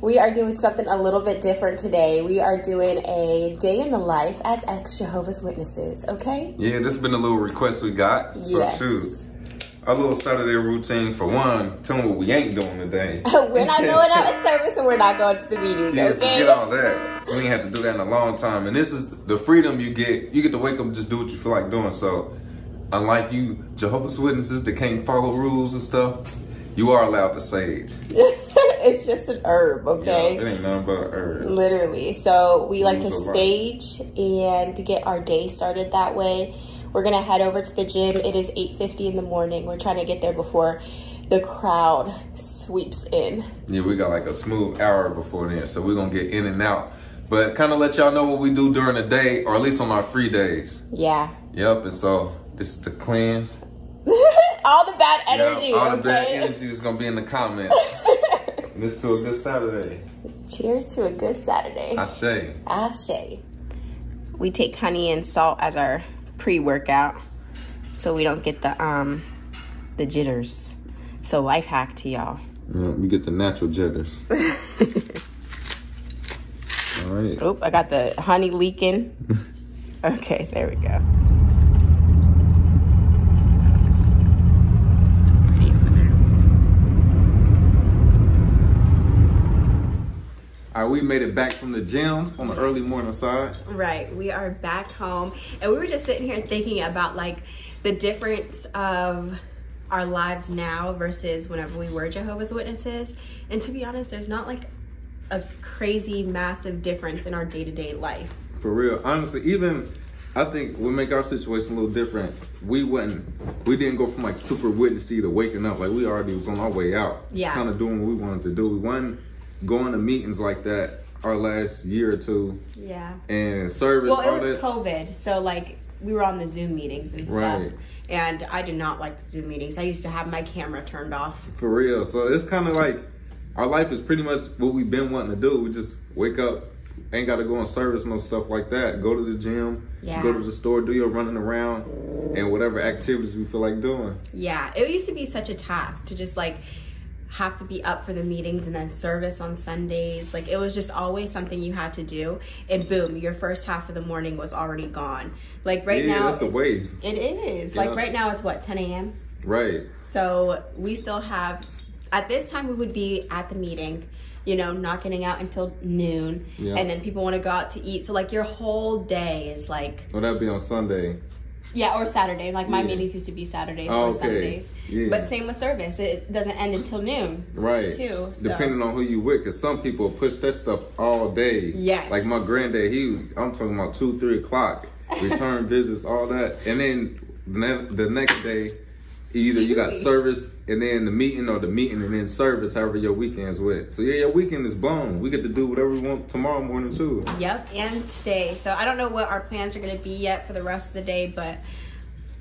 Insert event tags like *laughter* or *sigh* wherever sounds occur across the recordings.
We are doing something a little bit different today. We are doing a day in the life as ex Jehovah's Witnesses, okay? Yeah, this has been a little request we got. So Yes. shoot. Our little Saturday routine for one, tell them what we ain't doing today. *laughs* we're not going out of *laughs* service and we're not going to the meetings, Yeah, okay? forget all that. We ain't have to do that in a long time. And this is the freedom you get. You get to wake up and just do what you feel like doing. So, unlike you Jehovah's Witnesses that can't follow rules and stuff, you are allowed to sage. *laughs* it's just an herb, okay? Yeah, it ain't nothing but a herb. Literally. So we like to sage and to get our day started that way. We're gonna head over to the gym. It is 8:50 in the morning. We're trying to get there before the crowd sweeps in. Yeah, we got like a smooth hour before then, so we're gonna get in and out. But kind of let y'all know what we do during the day, or at least on our free days. Yeah. Yep, and so this is the cleanse. *laughs* All the bad energy, Yep, all okay? the bad energy is gonna be in the comments. *laughs* this to a good Saturday. Cheers to a good Saturday. I say. Ashe. We take honey and salt as our pre-workout so we don't get the um the jitters. So life hack to y'all. Yeah, we get the natural jitters. *laughs* All right. Oh, I got the honey leaking. *laughs* okay, there we go. So pretty over there. All right, we made it back from the gym on the early morning side. Right, we are back home, and we were just sitting here thinking about like the difference of our lives now versus whenever we were Jehovah's Witnesses. And to be honest, there's not like a crazy massive difference in our day to day life. For real. Honestly, even I think we make our situation a little different. We wouldn't we didn't go from like super witnessy to waking up. Like we already was on our way out. Yeah. Kind of doing what we wanted to do. We wasn't going to meetings like that our last year or two Yeah. and service Well, all it was that. COVID, so like we were on the Zoom meetings and Right. stuff. And I did not like the Zoom meetings. I used to have my camera turned off. For real. So it's kind of like our life is pretty much what we've been wanting to do. We just wake up, ain't got to go on service, no stuff like that. Go to the gym, Yeah. go to the store, do your running around, and whatever activities we feel like doing. Yeah, it used to be such a task to just like have to be up for the meetings and then service on Sundays. Like it was just always something you had to do. And boom, your first half of the morning was already gone. Like right yeah, now, that's a it is. Yeah. Like right now, it's what 10 a.m. Right. So we still have. At this time, we would be at the meeting. You know, not getting out until noon, Yeah. and then people want to go out to eat. So like your whole day is like Well, that'd be on Sunday. Yeah, or Saturday. Like my Yeah. meetings used to be Saturdays Oh, or okay. Saturdays. Yeah. But same with service. It doesn't end until noon. Right. Too, so. Depending on who you with, because some people push that stuff all day. Yeah. Like my granddad, he, I'm talking about two, three o'clock, return *laughs* visits, all that. And then the ne- the next day, either you got service and then the meeting or the meeting and then service, however your weekend's with. So yeah, your weekend is blown. We get to do whatever we want tomorrow morning too. Yep, and today. So I don't know what our plans are going to be yet for the rest of the day, but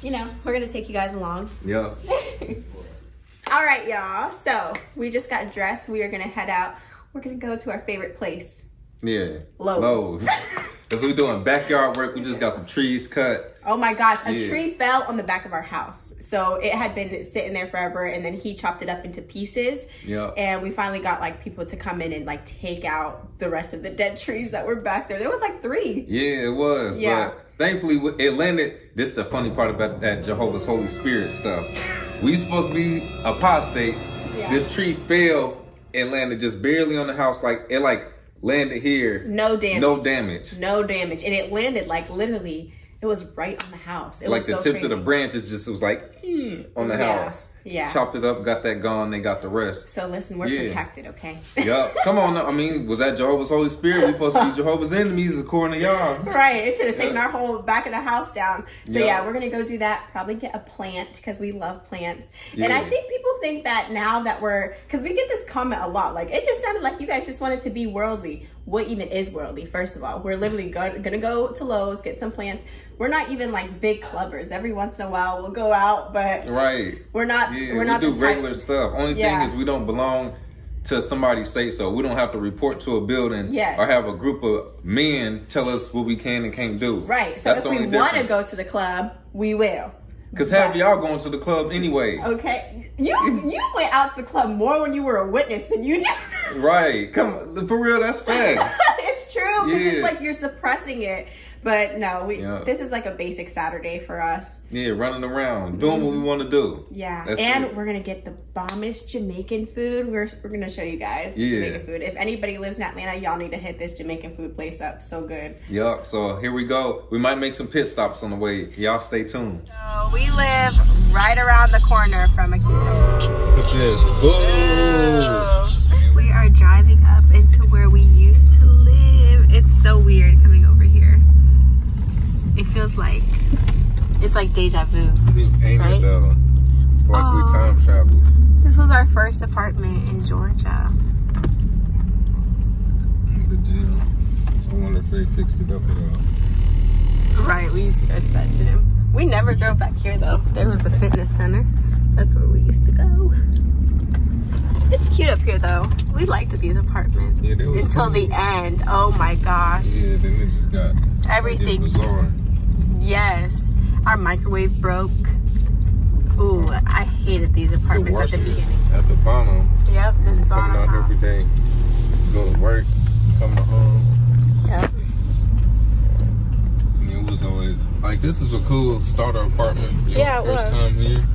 you know, we're going to take you guys along. Yeah. *laughs* All right, y'all. So we just got dressed. We are going to head out. We're going to go to our favorite place. Yeah. Lowe's. Lowe's. *laughs* Because we doing backyard work. We just got some trees cut. Oh my gosh, a Yeah. tree fell on the back of our house. So it had been sitting there forever and then he chopped it up into pieces. Yeah. And we finally got like people to come in and like take out the rest of the dead trees that were back there. There was like three. Yeah, it was. Yeah. But thankfully, it landed. This is the funny part about that Jehovah's Holy Spirit stuff. We supposed to be apostates. Yeah. This tree fell and landed just barely on the house. Like it, like landed here. No damage. No damage. No damage. And it landed like literally, it was right on the house. It like the so tips of the branches just was like eh, on the Yeah, house. yeah. Chopped it up, got that gone. They got the rest. So listen, we're Yeah. protected, okay? Yup. Come on. I mean, was that Jehovah's Holy Spirit? We supposed to be *laughs* Jehovah's enemies according to y'all. Right, it should have taken Yeah. our whole back of the house down. So Yeah. yeah, we're gonna go do that. Probably get a plant because we love plants. And I think people think that now that we're because we get this comment a lot. Like it just sounded like you guys just wanted to be worldly. What even is worldly first of all we're literally go- gonna go to lowes get some plants we're not even like big clubbers every once in a while we'll go out but Right. we're not Yeah, we're we not do regular stuff. Only Yeah. thing is we don't belong to somebody say so. We don't have to report to a building Yes. or have a group of men tell us what we can and can't do. right so if we want to go to the club we will Because half y'all going to the club anyway. okay you you went out to the club more when you were a witness than you do Right. Come for real, that's *laughs* facts. it's true because Yeah. it's like you're suppressing it but no we Yeah. this is like a basic saturday for us yeah, running around, doing what we mm-hmm. want to do. Yeah, That's and it. we're gonna get the bombest Jamaican food. We're we're gonna show you guys Yeah. Jamaican food. If anybody lives in Atlanta, y'all need to hit this Jamaican food place up. So good. Yup. So here we go. We might make some pit stops on the way. Y'all stay tuned. So we live right around the corner from a Look at this. Boo! We like deja vu. Ain't Right? it though? Like we um, time travel. This was our first apartment in Georgia. The gym. I wonder if they fixed it up at all. Right, we used to go to that gym. We never drove back here though. There was the fitness center. That's where we used to go. It's cute up here though. We liked these apartments Yeah, until cool. the end. Oh my gosh. Yeah, then it just got Everything. Yes. Our microwave broke. Ooh, I hated these apartments at the beginning. At the bottom. Yep, this Coming out house. every day. Go to work. Come to home. Yep. And it was always like this is a cool starter apartment. Yeah, it first was. time here.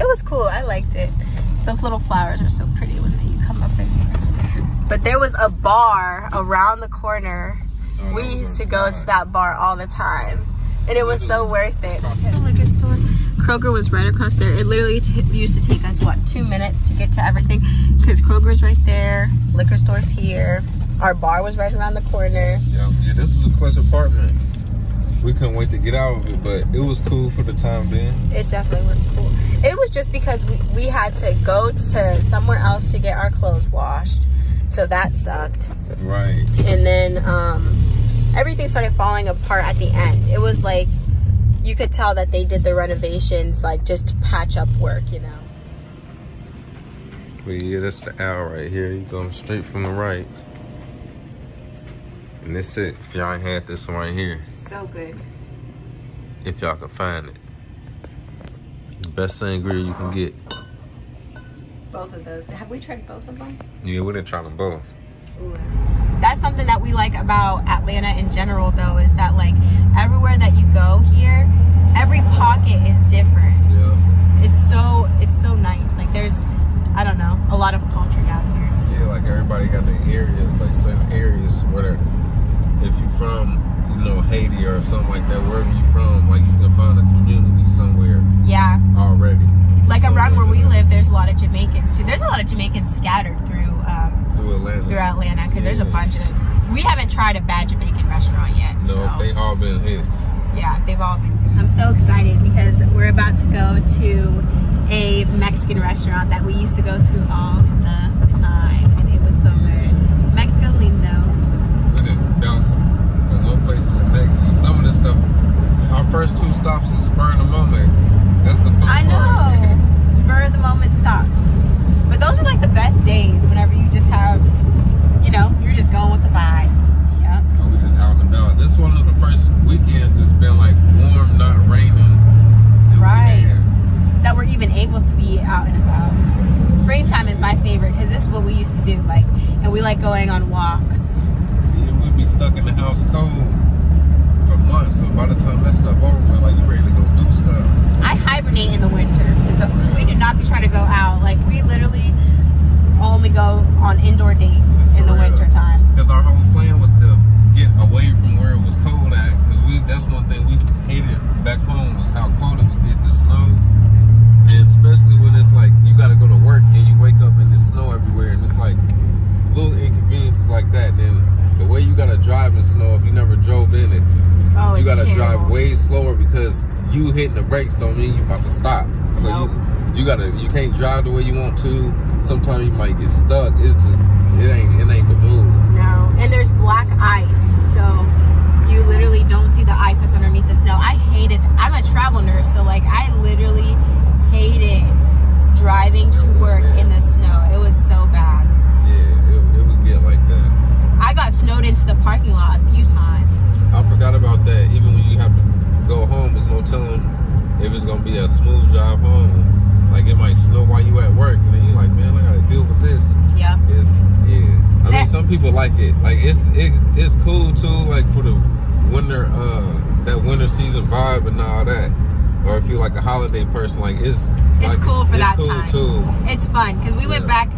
It was cool. I liked it. Those little flowers are so pretty when you come up in here. But there was a bar around the corner. Oh, We used to go to that bar all the time. And it was so worth it. liquor store. Kroger was right across there. It literally t- used to take us, what, two minutes to get to everything? Because Kroger's right there, liquor store's here. Our bar was right around the corner. Yeah, yeah, this was a clutch apartment. We couldn't wait to get out of it, but it was cool for the time being. It definitely was cool. It was just because we, we had to go to somewhere else to get our clothes washed. So that sucked. Right. And then um, everything started falling apart at the end. It was like you could tell that they did the renovations like just to patch up work, you know. But yeah, that's the L right here. You going straight from the right. And this it. If y'all had this one right here, So good. if y'all can find it. The best sangria you can get. Both of those. Have we tried both of them? Yeah, we didn't try them both. That's- something that we like about Atlanta in general, though, is that like everywhere that you go here, every pocket is different. Yeah. It's so it's so nice. Like there's, I don't know, a lot of culture down here. Yeah, like everybody got their areas, like certain areas where they're- if you're from, you know, Haiti or something like that, wherever you're from, like you can find a community somewhere Yeah, already. like around where we live, there's a lot of Jamaicans too. There's a lot of Jamaicans scattered through um, Through Atlanta. through Atlanta because there's a bunch of. We haven't tried a bad Jamaican restaurant yet. No, so. they all been hits. Yeah, they've all been. I'm so excited because we're about to go to a Mexican restaurant that we used to go to all the time, and it was so good. Mexico lindo. We didn't bounce from one place to the next. And some of this stuff, our first two stops was spur of the moment. That's the fun I part. know. *laughs* Spur of the moment stop. But those are like the best days whenever you just have, you know, you're just going with the vibes. Yep. And we just out and about. This is one of the first weekends that's been like warm, not raining. that we Right. That we're even able to be out and about. Springtime is my favorite because this is what we used to do. Like, and we like going on walks. Yeah, we'd be stuck in the house cold for months. So by the time that stuff over with, like you ready to go do stuff. I hibernate in the winter. So we do not be trying to go out. Like we literally only go on indoor dates in the winter time. Because our whole plan was to get away from where it was cold at. Because we that's one thing we hated back home was how cold it would get the snow. And especially when it's like you got to go to work and you wake up and there's snow everywhere and it's like little inconveniences like that. Then the way you got to drive in snow if you in it, Oh, you it's got to drive way slower because you hitting the brakes don't mean you about to stop. So Nope. you you gotta you can't drive the way you want to. Sometimes you might get stuck. It's just it ain't it ain't the move. No, and there's black ice, so you literally don't see the ice that's underneath the snow. I hate it. I'm a travel nurse, so like I literally hated driving to work in the snow. It was so bad. Yeah, it, it would get like that. I got snowed into the parking lot a few times. Forgot about that. Even when you have to go home, there's no telling if it's gonna be a smooth drive home. Like it might snow while you at work, and then you're like, man, I gotta deal with this. Yeah. It's yeah. I mean, some people like it. Like it's it, it's cool too. Like for the winter, uh, that winter season vibe and all that. Or if you're like a holiday person, like it's It's like, cool for it's that cool time. too. It's fun because we went back.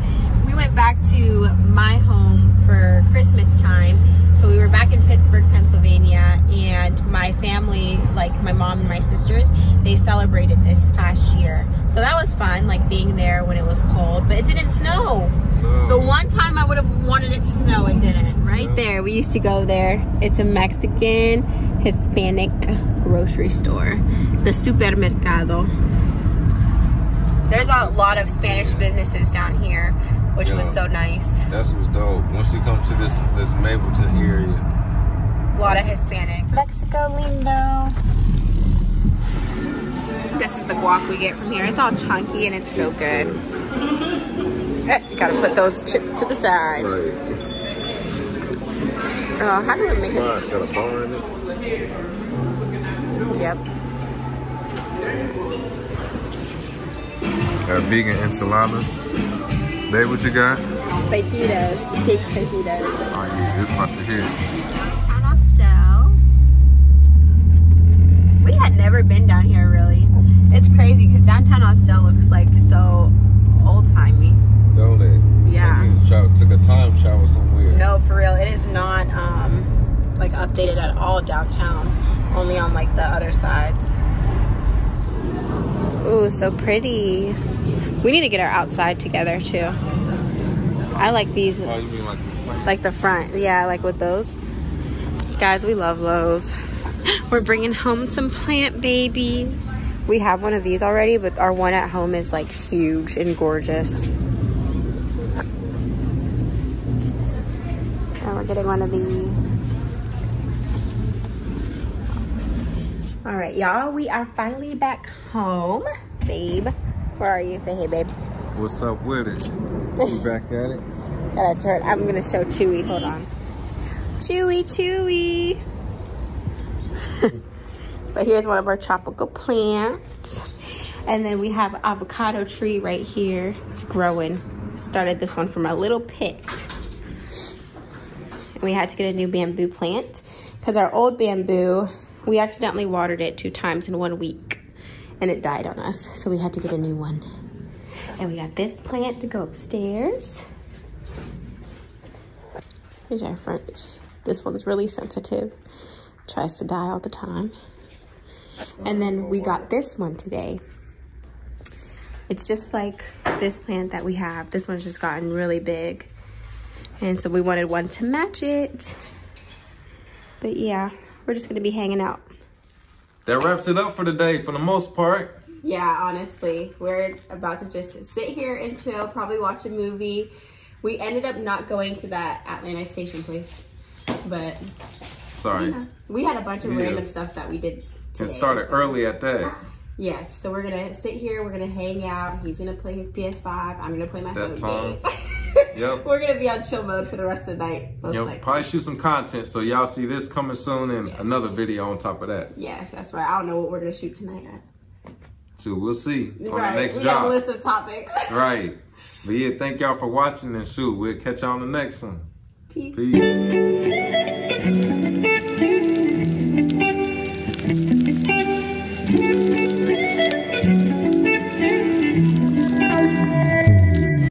We went back to my home for Christmas time. So we were back in Pittsburgh, Pennsylvania, and my family, like my mom and my sisters, they celebrated this past year. So that was fun, like being there when it was cold, but it didn't snow. No. The one time I would have wanted it to snow, it didn't. Right Yeah. there, we used to go there. It's a Mexican, Hispanic grocery store, the supermercado. There's a lot of Spanish businesses down here, which was so nice. That's what's dope. Once you come to this this Mableton area, A lot of Hispanic. Mexico lindo. This is the guac we get from here. It's all chunky and it's so good. *laughs* Eh, gotta put those chips to the side. right? Oh, how do we make it? Got a bar in it. Yep. Got vegan enchiladas. Babe, what you got? Fajitas. Steak fajitas. Oh yeah, it's about to hit. Downtown Austell. We had never been down here really. It's crazy because downtown Austell looks like so old timey. Don't it? Yeah. Like you took a time shower somewhere. No, for real. It is not um like updated at all downtown. Only on like the other sides. Ooh, so pretty. We need to get our outside together too. I like these Oh, you mean like like the front. Yeah like with those. Guys we love Lowe's *gasps* we're bringing home some plant babies. We have one of these already but our one at home is like huge and gorgeous. And we're getting one of these. All right y'all we are finally back home. Babe where are you say hey babe What's up with it? *laughs* We back at it. Gotta start. I'm gonna show Chewy. Hold on. Chewy, Chewy. *laughs* but here's one of our tropical plants. And then we have avocado tree right here. It's growing. Started this one from a little pit. And we had to get a new bamboo plant because our old bamboo, we accidentally watered it two times in one week and it died on us. So we had to get a new one. And we got this plant to go upstairs. Here's our. This one's really sensitive. Tries to die all the time. And then we got this one today. It's just like this plant that we have. This one's just gotten really big. And so we wanted one to match it. But yeah, we're just gonna be hanging out. That wraps it up for the day for the most part. Yeah, honestly, we're about to just sit here and chill, probably watch a movie. We ended up not going to that Atlantic Station place, but Sorry. we had a bunch of Yeah. random stuff that we did today. It started so- early at that. Yes, so we're gonna sit here, we're gonna hang out. He's gonna play his PS5. I'm gonna play my That phone. *laughs* *laughs* Yep. We're gonna be on chill mode for the rest of the night. Most know, likely. probably shoot some content so y'all see this coming soon and Yes. another video on top of that. Yes, that's right. I don't know what we're gonna shoot tonight. So we'll see on right. the next we got a job. list of topics. *laughs* Right. But yeah, thank y'all for watching and shoot. We'll catch y'all on the next one. Peace. Peace.